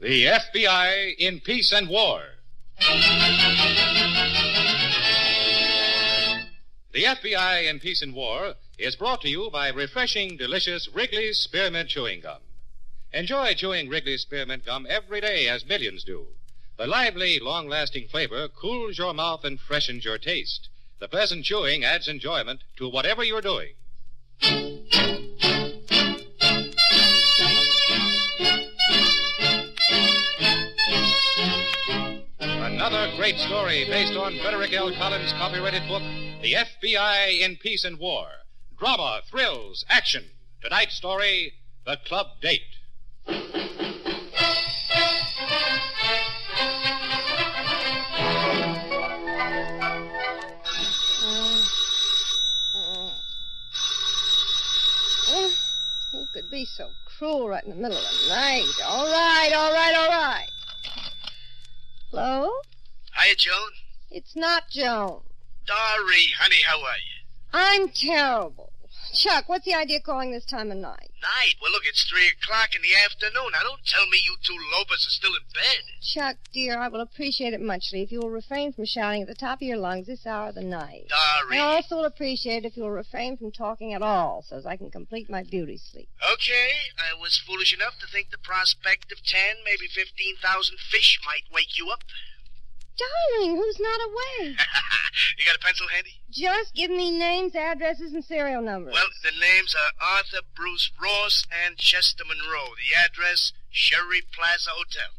The FBI in Peace and War. The FBI in Peace and War is brought to you by refreshing, delicious Wrigley's Spearmint Chewing Gum. Enjoy chewing Wrigley's Spearmint Gum every day as millions do. The lively, long lasting flavor cools your mouth and freshens your taste. The pleasant chewing adds enjoyment to whatever you're doing. Great story based on Frederick L. Collins' copyrighted book, The FBI in Peace and War. Drama, thrills, action. Tonight's story, The Club Date. Who could be so cruel right in the middle of the night? All right, all right, all right. Hello? Hiya, Joan. It's not Joan. Dory, honey, how are you? I'm terrible. Chuck, what's the idea of calling this time of night? Night. Well, look, it's three o'clock in the afternoon. Now, don't tell me you two lobas are still in bed. Chuck, dear, I will appreciate it muchly if you will refrain from shouting at the top of your lungs this hour of the night. Dory. I also will appreciate it if you will refrain from talking at all so as I can complete my beauty sleep. Okay, I was foolish enough to think the prospect of ten, maybe fifteen thousand fish might wake you up. Darling, who's not awake? you got a pencil handy? Just give me names, addresses, and serial numbers. Well, the names are Arthur Bruce Ross and Chester Monroe. The address, Sherry Plaza Hotel.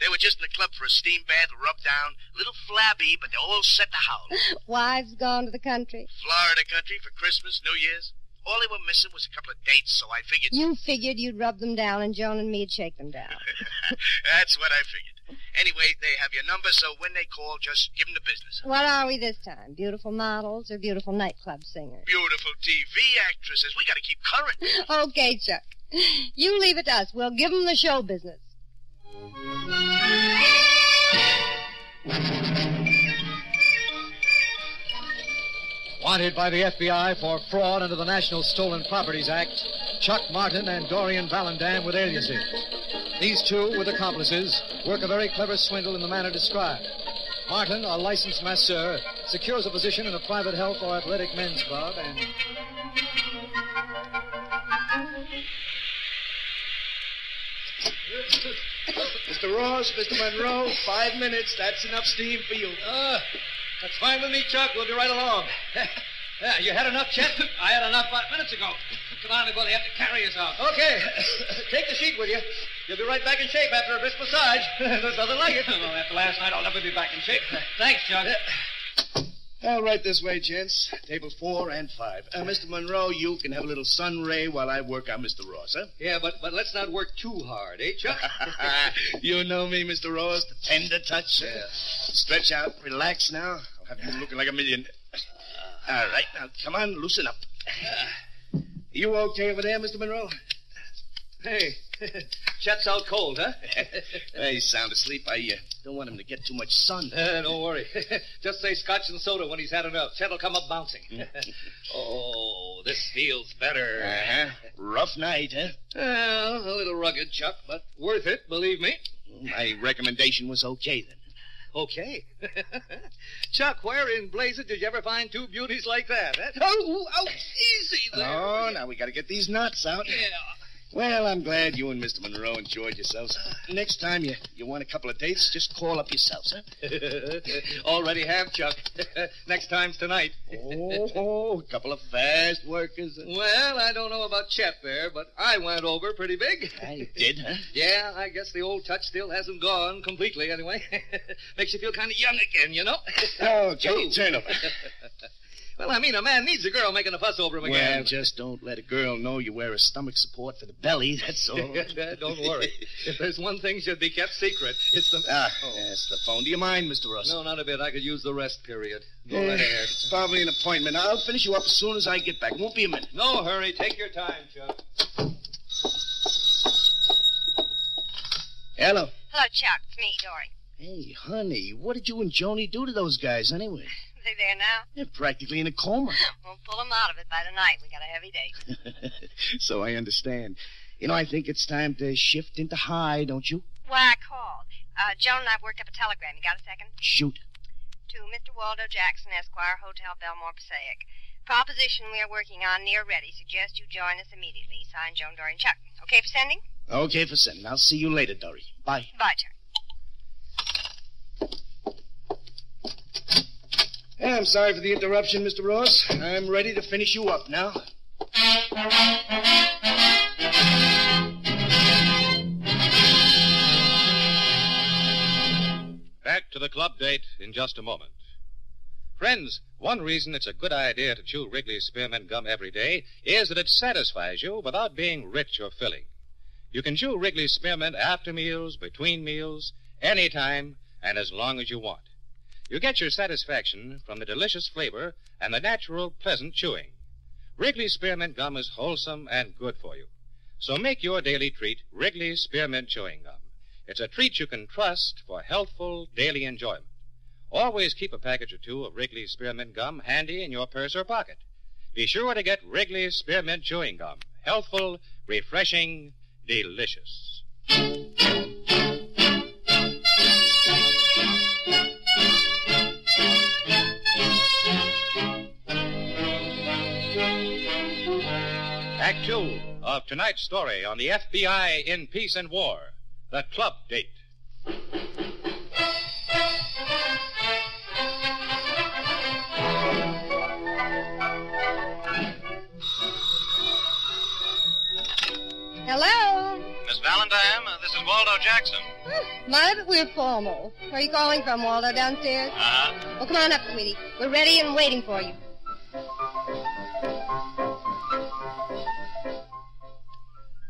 They were just in the club for a steam bath, rub down, a little flabby, but they're all set to howl. Wives gone to the country. Florida country for Christmas, New Year's. All they were missing was a couple of dates, so I figured. You figured you'd rub them down and Joan and me'd shake them down. That's what I figured. Anyway, they have your number, so when they call, just give them the business. What are we this time? Beautiful models or beautiful nightclub singers? Beautiful TV actresses. We got to keep current. Okay, Chuck. You leave it to us. We'll give them the show business. Wanted by the FBI for fraud under the National Stolen Properties Act, Chuck Martin and Dorian Vallandam with aliases. These two, with accomplices, work a very clever swindle in the manner described. Martin, a licensed masseur, secures a position in a private health or athletic men's club and. Mr. Ross, Mr. Monroe, five minutes. That's enough steam for you. Uh, that's fine with me, Chuck. We'll be right along. yeah, you had enough, Chet? I had enough five minutes ago. Come on, everybody. have to carry us out. Okay. Take the sheet with you. You'll be right back in shape after a brisk massage. There's nothing like it. well, after last night, I'll never be back in shape. Thanks, Chuck. All right, this way, gents. Table four and five. Uh, Mr. Monroe, you can have a little sun ray while I work on Mr. Ross, huh? Yeah, but but let's not work too hard, eh, Chuck? you know me, Mr. Ross, the tender touch. Yeah. Stretch out, relax now. I'll have you looking like a million. All right, now come on, loosen up. You okay over there, Mr. Monroe? hey, Chet's out cold, huh? Hey, he's sound asleep. I uh, don't want him to get too much sun. Uh, don't worry. Just say scotch and soda when he's had enough. Chet'll come up bouncing. oh, this feels better. Uh-huh. Rough night, huh? Well, a little rugged, Chuck, but worth it, believe me. My recommendation was okay then. Okay. Chuck, where in blazes did you ever find two beauties like that? Huh? Oh, oh, easy there. Oh, now we got to get these knots out. Yeah. Well, I'm glad you and Mr. Monroe enjoyed yourselves. Ah. Next time you, you want a couple of dates, just call up yourselves, huh? Already have, Chuck. Next time's tonight. Oh, oh, a couple of fast workers. Well, I don't know about Chet there, but I went over pretty big. I did, huh? Yeah, I guess the old touch still hasn't gone completely, anyway. Makes you feel kind of young again, you know? Oh, okay, turn over. Well, I mean, a man needs a girl making a fuss over him Well, again. just don't let a girl know you wear a stomach support for the belly, that's all. don't worry. If there's one thing should be kept secret, it's the. Ah, Oh. that's the phone. Do you mind, Mr. Russell? No, not a bit. I could use the rest period. Go right ahead. It's probably an appointment. I'll finish you up as soon as I get back. Won't be a minute. No hurry. Take your time, Chuck. Hello. Hello, Chuck. It's me, Dory. Hey, honey, what did you and Joni do to those guys anyway? They there now? They're practically in a coma. We'll pull 'em out of it by tonight. We got a heavy day. so I understand. You know, I think it's time to shift into high, don't you? why I called. Uh, Joan and I've worked up a telegram. You got a second? Shoot. To Mr. Waldo Jackson, Esquire, Hotel Belmore, Passaic. Proposition we are working on near ready. Suggest you join us immediately. Signed, Joan Dorian Chuck. Okay for sending? Okay for sending. I'll see you later, Dory. Bye. Bye, Chuck. Yeah, I'm sorry for the interruption, Mr. Ross. I'm ready to finish you up now. Back to the club date in just a moment. Friends, one reason it's a good idea to chew Wrigley's Spearmint Gum every day is that it satisfies you without being rich or filling. You can chew Wrigley's Spearmint after meals, between meals, anytime, and as long as you want. You get your satisfaction from the delicious flavor and the natural, pleasant chewing. Wrigley's Spearmint Gum is wholesome and good for you. So make your daily treat Wrigley's Spearmint Chewing Gum. It's a treat you can trust for healthful daily enjoyment. Always keep a package or two of Wrigley's Spearmint Gum handy in your purse or pocket. Be sure to get Wrigley's Spearmint Chewing Gum. Healthful, refreshing, delicious. Act two of tonight's story on the FBI in Peace and War, the club date. Hello? Miss Valentine, uh, this is Waldo Jackson. Hmm, My, but we're formal. Where are you calling from, Waldo? Downstairs? Uh-huh. Well, come on up, sweetie. We're ready and waiting for you.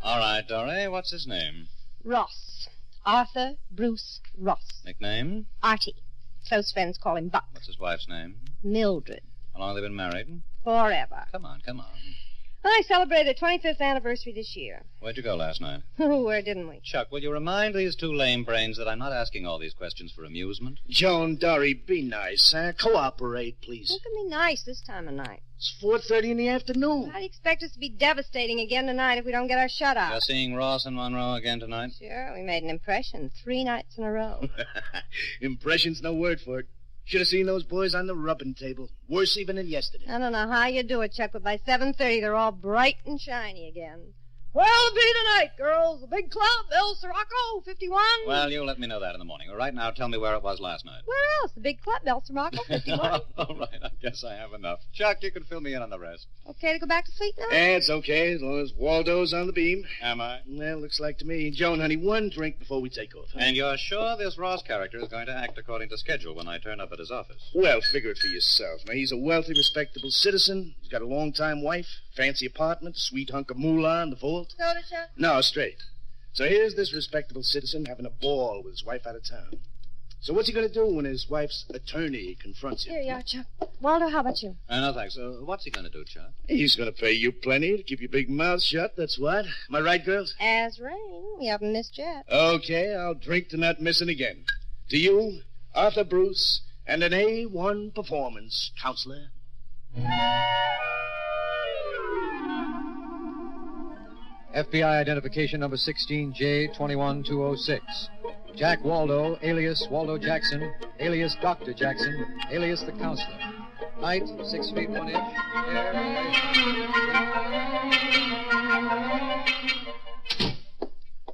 All right, Dory. What's his name? Ross. Arthur Bruce Ross. Nickname? Artie. Close friends call him Buck. What's his wife's name? Mildred. How long have they been married? Forever. Come on, come on. I celebrated the 25th anniversary this year. Where'd you go last night? Oh, where didn't we? Chuck, will you remind these two lame brains that I'm not asking all these questions for amusement? Joan, Dory, be nice, huh? Cooperate, please. Look at me nice this time of night. It's 4.30 in the afternoon. I'd expect us to be devastating again tonight if we don't get our shut You're seeing Ross and Monroe again tonight? Sure, we made an impression three nights in a row. Impression's no word for it. Should have seen those boys on the rubbing table. Worse even than yesterday. I don't know how you do it, Chuck, but by 7.30 they're all bright and shiny again. Well, be tonight, girls. The big club, El Sirocco, 51. Well, you let me know that in the morning. Right now, tell me where it was last night. Where else? The big club, El Sirocco, 51. all right, I guess I have enough. Chuck, you can fill me in on the rest. okay to go back to sleep now? Eh, it's okay, as long as Waldo's on the beam. Am I? Well, looks like to me. Joan, honey, one drink before we take off. huh? And you're sure this Ross character is going to act according to schedule when I turn up at his office? Well, figure it for yourself. Now, he's a wealthy, respectable citizen. He's got a long-time wife, fancy apartment, a sweet hunk of moolah in the vault. Soda, Chuck? No, straight. So here's this respectable citizen having a ball with his wife out of town. So what's he going to do when his wife's attorney confronts him? Here you are, Chuck. Waldo, how about you? Uh, no, thanks. Uh, what's he going to do, Chuck? He's going to pay you plenty to keep your big mouth shut, that's what. Am I right, girls? As rain. We haven't missed yet. Okay, I'll drink to not missing again. To you, Arthur Bruce, and an A1 performance, counselor. FBI identification number 16J21206. Jack Waldo, alias Waldo Jackson, alias Dr. Jackson, alias the counselor. Height, six feet one inch. Hair-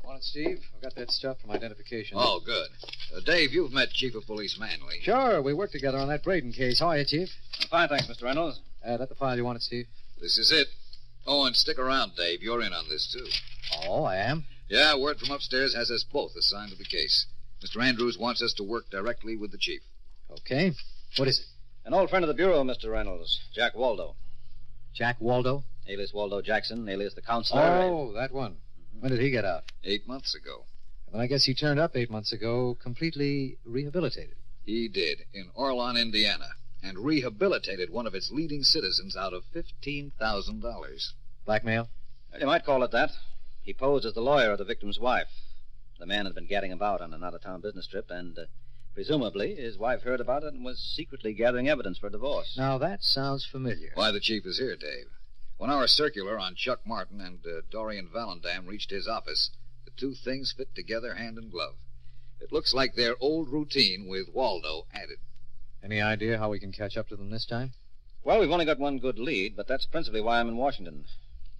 Morning, Steve. I've got that stuff from identification. Oh, good. Uh, Dave, you've met Chief of Police Manley. Sure, we worked together on that Braden case. How are you, Chief? Fine, thanks, Mr. Reynolds. Uh, that the file you wanted, Steve? This is it. Oh, and stick around, Dave. You're in on this, too. Oh, I am. Yeah, word from upstairs has us both assigned to the case. Mr. Andrews wants us to work directly with the chief. Okay. What is it? An old friend of the Bureau, Mr. Reynolds, Jack Waldo. Jack Waldo? Alias Waldo Jackson, alias the counselor. Oh, that one. Mm-hmm. When did he get out? Eight months ago. Well, I guess he turned up eight months ago, completely rehabilitated. He did, in Orlon, Indiana, and rehabilitated one of its leading citizens out of $15,000. Blackmail? Well, you might call it that. He posed as the lawyer of the victim's wife. The man had been gadding about on an out of town business trip, and uh, presumably his wife heard about it and was secretly gathering evidence for a divorce. Now, that sounds familiar. Why the chief is here, Dave. When our circular on Chuck Martin and uh, Dorian Vallandam reached his office, The two things fit together hand in glove. It looks like their old routine with Waldo added. Any idea how we can catch up to them this time? Well, we've only got one good lead, but that's principally why I'm in Washington.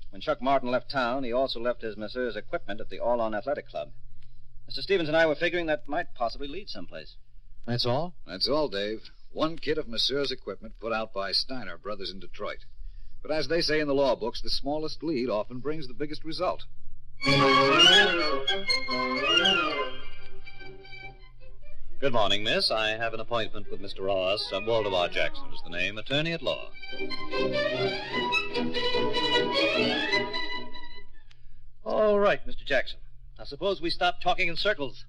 When Chuck Martin left town, he also left his masseur's equipment at the Orlon Athletic Club. Mr. Stevens and I were figuring that might possibly lead someplace. That's all? That's all, Dave. One kit of Masseur's equipment put out by Steiner Brothers in Detroit. But as they say in the law books, the smallest lead often brings the biggest result. Good morning, miss. I have an appointment with Mr. Ross. Uh, Waldo R. Jackson is the name, attorney at law. All right, Mr. Jackson. Now suppose we stop talking in circles.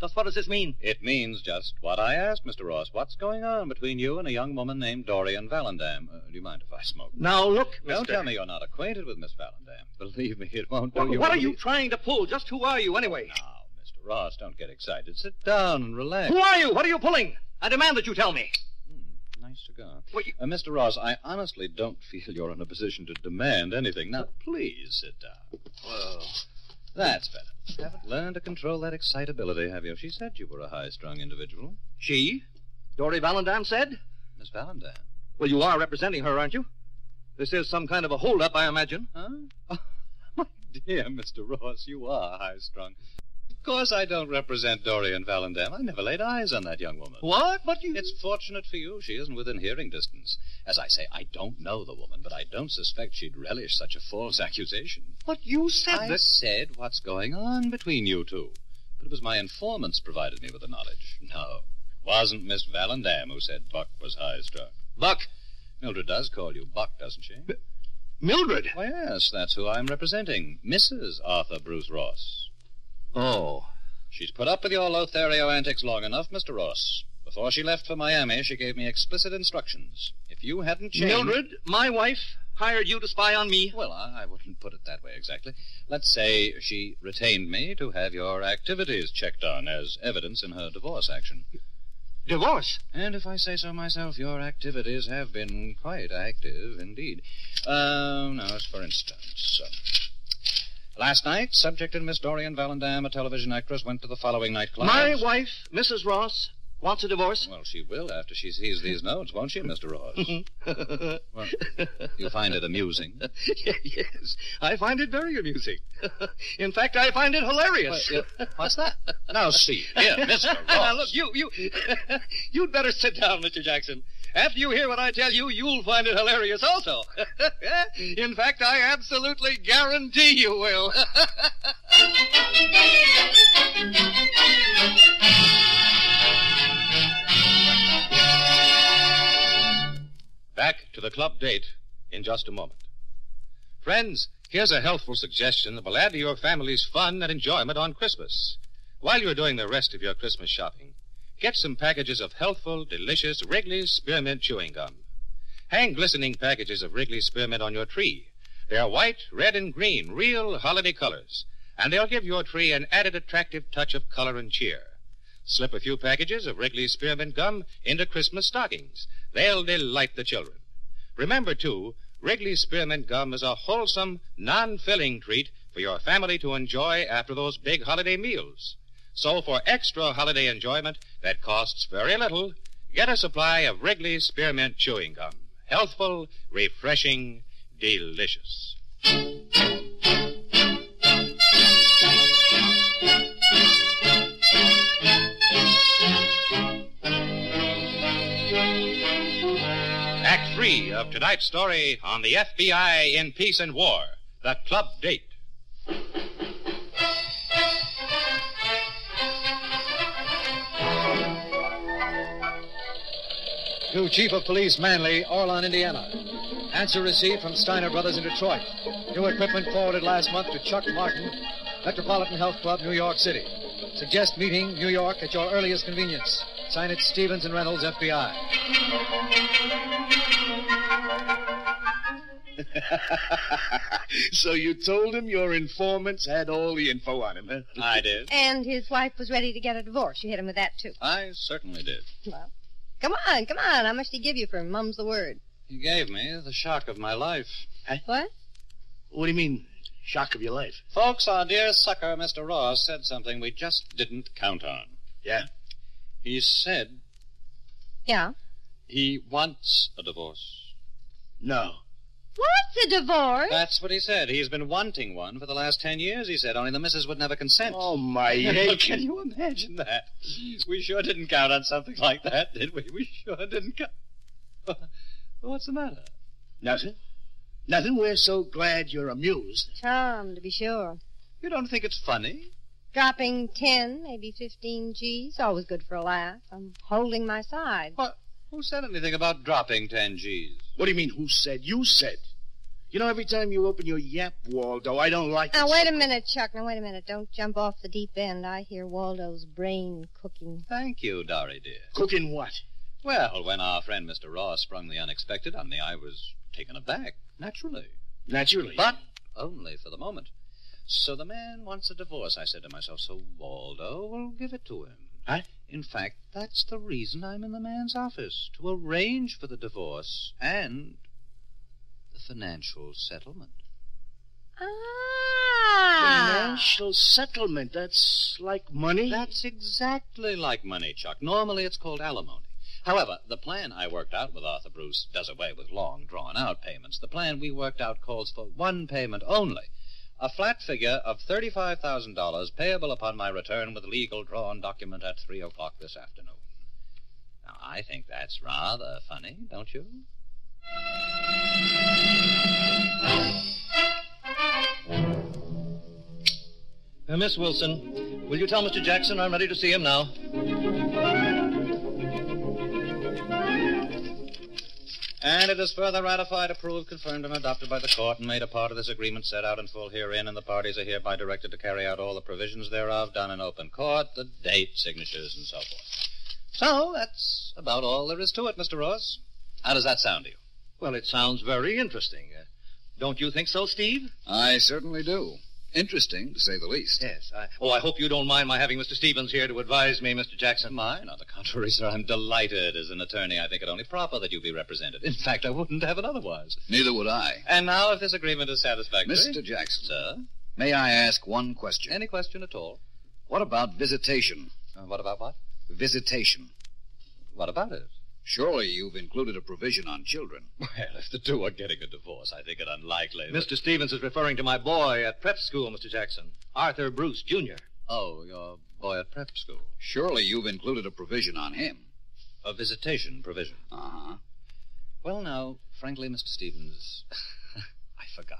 Just what does this mean? It means just what I asked, Mr. Ross. What's going on between you and a young woman named Dorian Vallandam? Uh, do you mind if I smoke? Now look, Don't mister. tell me you're not acquainted with Miss Vallandam. Believe me, it won't do What, you what are you trying to pull? Just who are you, anyway? Now. Ross, don't get excited. Sit down and relax. Who are you? What are you pulling? I demand that you tell me. Hmm, nice cigar. What, you- Uh, Mr. Ross, I honestly don't feel you're in a position to demand anything. Now, please sit down. Well, That's better. Haven't learned to control that excitability, have you? She said you were a high-strung individual. she? Dory Vallandam said? Miss Vallandam. Well, you are representing her, aren't you? This is some kind of a holdup, I imagine. Huh? my dear Mr. Ross, you are high-strung. Of course I don't represent Dorian Vallandam. I never laid eyes on that young woman. What? But you... It's fortunate for you she isn't within hearing distance. As I say, I don't know the woman, but I don't suspect she'd relish such a false accusation. But you said I that... said what's going on between you two. But it was my informants provided me with the knowledge. No, it wasn't Miss Vallandam who said Buck was high-strung. Buck. Mildred does call you Buck, doesn't she? Mildred. Why, yes, that's who I'm representing. Mrs. Arthur Bruce Ross. Oh. She's put up with your Lothario antics long enough, Mr. Ross. Before she left for Miami, she gave me explicit instructions. If you hadn't changed... Mildred, my wife, hired you to spy on me? Well, I I wouldn't put it that way exactly. Let's say she retained me to have your activities checked on as evidence in her divorce action. Divorce? And if I say so myself, your activities have been quite active indeed. Um, now, as for instance, um, last night, subject and Miss Dorian Vallandam, a television actress, went to the following nightclub. My wife, Mrs. Ross, wants a divorce? Well, she will after she sees these notes, won't she, Mr. Ross? well, you find it amusing. yes, I find it very amusing. In fact, I find it hilarious. What, uh, what's that? Now, see here, Mr. Now, Ross. look, you, you, you'd better sit down, Mr. Jackson. After you hear what I tell you, you'll find it hilarious also. In fact, I absolutely guarantee you will. Back to the club date in just a moment. Friends, here's a helpful suggestion that will add to your family's fun and enjoyment on Christmas. While you're doing the rest of your Christmas shopping, get some packages of healthful, delicious Wrigley's Spearmint Chewing Gum. Hang glistening packages of Wrigley's Spearmint on your tree. They're white, red, and green, real holiday colors, and they'll give your tree an added attractive touch of color and cheer. Slip a few packages of Wrigley's Spearmint Gum into Christmas stockings. They'll delight the children. Remember, too, Wrigley's Spearmint Gum is a wholesome, non-filling treat for your family to enjoy after those big holiday meals. So for extra holiday enjoyment that costs very little, get a supply of Wrigley's Spearmint Chewing Gum. Healthful, refreshing, delicious. Act three of tonight's story on the FBI in Peace and War, the club date. To Chief of Police Manley, Orlon, Indiana. Answer received from Steiner Brothers in Detroit. New equipment forwarded last month to Chuck Martin, Metropolitan Health Club, New York City. Suggest meeting New York at your earliest convenience. Sign it Stevens and Reynolds, FBI. so you told him your informants had all the info on him, huh? I did. And his wife was ready to get a divorce. You hit him with that, too. I certainly did. Well, come on, come on. How much did he give you for mum's the word? He gave me the shock of my life. What? What do you mean, shock of your life. Folks, our dear sucker, Mr. Ross, said something we just didn't count on. Yeah? He said Yeah. he wants a divorce. No. What's a divorce? That's what he said. He's been wanting one for the last ten years, he said, only the missus would never consent. Oh, my Well. Can you imagine that? We sure didn't count on something like that, did we? We sure didn't count. What's the matter? Nothing. Nothing. We're so glad you're amused. Charm, to be sure. You don't think it's funny? Dropping 10, maybe 15 G's, always good for a laugh. I'm holding my side. What? Who said anything about dropping ten G's? What do you mean, who said? You said. You know, every time you open your yap, Waldo, I don't like Now, it. wait a minute, Chuck. Now, wait a minute. Don't jump off the deep end. I hear Waldo's brain cooking. Thank you, Dory dear. Cooking what? Well, when our friend Mr. Ross sprung the unexpected on me, I was taken aback, naturally. Naturally. But only for the moment. So the man wants a divorce, I said to myself. So Waldo will give it to him. Huh? In fact, that's the reason I'm in the man's office to arrange for the divorce and the financial settlement. Ah! Financial settlement. That's like money? That's exactly like money, Chuck. Normally it's called alimony. However, the plan I worked out with Arthur Bruce does away with long, drawn out payments. The plan we worked out calls for one payment only. A flat figure of $35,000 payable upon my return with legal drawn document at 3 o'clock this afternoon. Now, I think that's rather funny, don't you? Uh, Miss Wilson, will you tell Mr. Jackson I'm ready to see him now? And it is further ratified, approved, confirmed, and adopted by the court, and made a part of this agreement set out in full herein, and the parties are hereby directed to carry out all the provisions thereof, done in open court, the date, signatures, and so forth. So, that's about all there is to it, Mr. Ross. How does that sound to you? Well, it sounds very interesting. Uh, don't you think so, Steve? I certainly do. Interesting, to say the least. Yes. I, oh, I hope you don't mind my having Mr. Stevens here to advise me, Mr. Jackson. Mine, on the contrary, sir, I'm delighted. As an attorney, I think it only proper that you be represented. In fact, I wouldn't have it otherwise. Neither would I. And now, if this agreement is satisfactory... Mr. Jackson, Sir? may I ask one question? Any question at all? What about visitation? Uh, what about what? Visitation. What about it? Surely you've included a provision on children. Well, if the two are getting a divorce, I think it unlikely. that- Mr. Stevens is referring to my boy at prep school, Mr. Jackson. Arthur Bruce, Jr. Oh, your boy at prep school. Surely you've included a provision on him. A visitation provision. Uh huh. Well, now, frankly, Mr. Stevens, I forgot.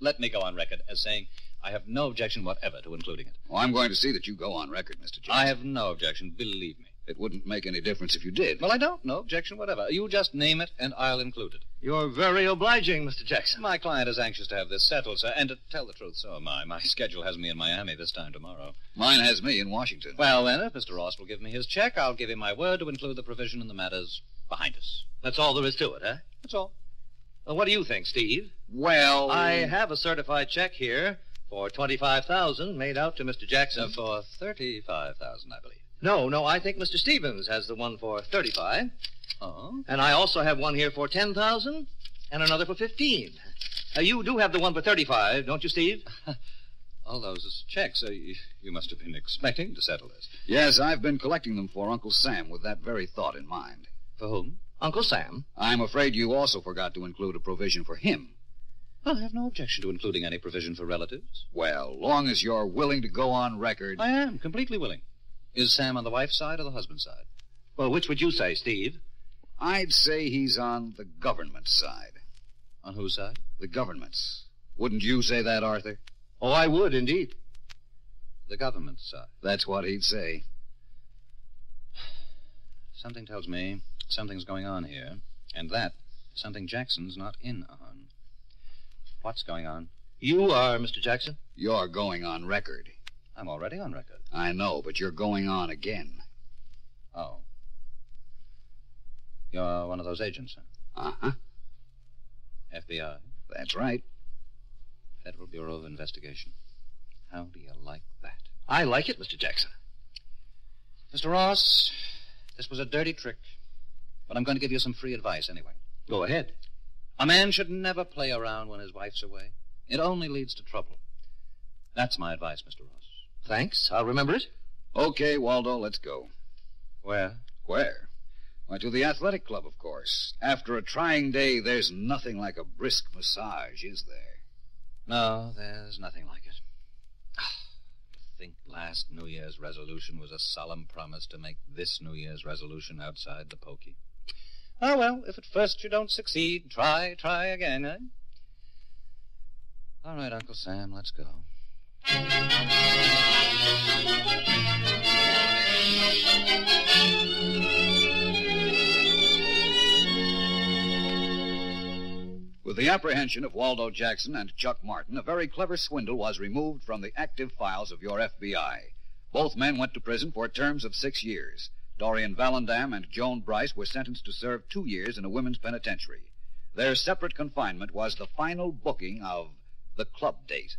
Let me go on record as saying I have no objection whatever to including it. Well, I'm going to see that you go on record, Mr. Jackson. I have no objection, believe me. It wouldn't make any difference if you did. Well, I don't. No objection whatever. You just name it, and I'll include it. You're very obliging, Mr. Jackson. My client is anxious to have this settled, sir, and to tell the truth, so am I. My schedule has me in Miami this time tomorrow. Mine has me in Washington. Well, then, if Mr. Ross will give me his check, I'll give him my word to include the provision in the matters behind us. That's all there is to it, huh? That's all. Well, what do you think, Steve? Well, I have a certified check here for twenty-five thousand made out to Mr. Jackson. Uh, for thirty-five thousand, I believe. No, no, I think Mr. Stevens has the one for thirty-five, Oh? and I also have one here for ten thousand, and another for fifteen. Uh, you do have the one for thirty-five, don't you, Steve? All those checks. Uh, you, you must have been expecting to settle this. Yes, I've been collecting them for Uncle Sam with that very thought in mind. For whom? Uncle Sam. I'm afraid you also forgot to include a provision for him. Well, I have no objection to including any provision for relatives. Well, long as you're willing to go on record. I am completely willing. Is Sam on the wife's side or the husband's side? Well, which would you say, Steve? I'd say he's on the government side. On whose side? The government's. Wouldn't you say that, Arthur? Oh, I would indeed. The government's side. That's what he'd say. Something tells me something's going on here, and that something Jackson's not in on. What's going on? You are, Mr. Jackson. You're going on record. I'm already on record. I know, but you're going on again. Oh. You're one of those agents, huh? Uh huh. FBI, That's right. Federal Bureau of Investigation. How do you like that? I like it, Mr. Jackson. Mr. Ross, this was a dirty trick, but I'm going to give you some free advice anyway. Go ahead. A man should never play around when his wife's away. It only leads to trouble. That's my advice, Mr. Ross. Thanks. I'll remember it. Okay, Waldo, let's go. Where? Where? Why, to the athletic club, of course. After a trying day, there's nothing like a brisk massage, is there? No, there's nothing like it. To think last New Year's resolution was a solemn promise to make this New Year's resolution outside the pokey. Oh, well, if at first you don't succeed, try, try again, eh? All right, Uncle Sam, let's go. With the apprehension of Waldo Jackson and Chuck Martin, a very clever swindle was removed from the active files of your FBI. Both men went to prison for terms of six years. Dorian Vallandam and Joan Bryce were sentenced to serve two years in a women's penitentiary. Their separate confinement was the final booking of the club date.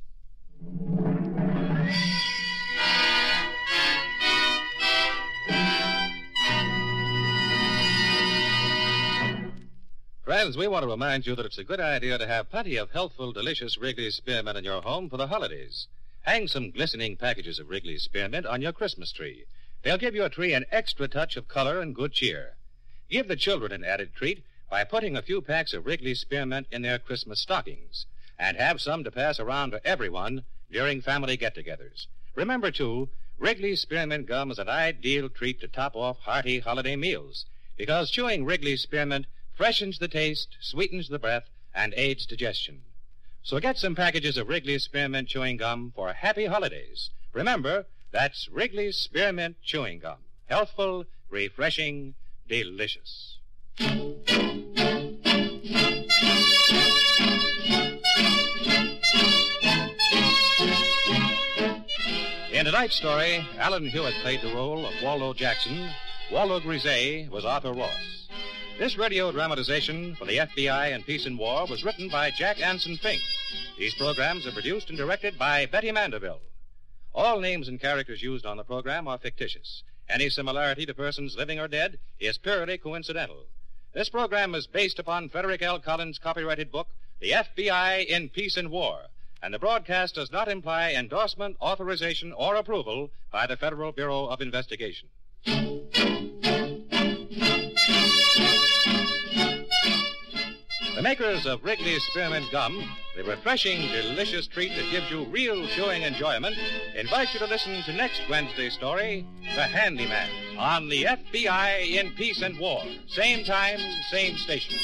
Friends, we want to remind you that it's a good idea to have plenty of healthful, delicious Wrigley's Spearmint in your home for the holidays. Hang some glistening packages of Wrigley's Spearmint on your Christmas tree. They'll give your tree an extra touch of color and good cheer. Give the children an added treat by putting a few packs of Wrigley's Spearmint in their Christmas stockings. And have some to pass around to everyone during family get togethers. Remember, too, Wrigley's Spearmint Gum is an ideal treat to top off hearty holiday meals because chewing Wrigley's Spearmint freshens the taste, sweetens the breath, and aids digestion. So get some packages of Wrigley's Spearmint Chewing Gum for happy holidays. Remember, that's Wrigley's Spearmint Chewing Gum. Healthful, refreshing, delicious. In tonight's story, Alan Hewitt played the role of Waldo Jackson. Walter Greaza was Arthur Ross. This radio dramatization for the FBI and Peace and War was written by Jack Anson Finke. These programs are produced and directed by Betty Mandeville. All names and characters used on the program are fictitious. Any similarity to persons living or dead is purely coincidental. This program is based upon Frederick L. Collins' copyrighted book, The FBI in Peace and War, and the broadcast does not imply endorsement, authorization, or approval by the Federal Bureau of Investigation. The makers of Wrigley's Spearmint Gum, the refreshing, delicious treat that gives you real chewing enjoyment, invite you to listen to next Wednesday's story, The Handyman, on the FBI in Peace and War. Same time, same station.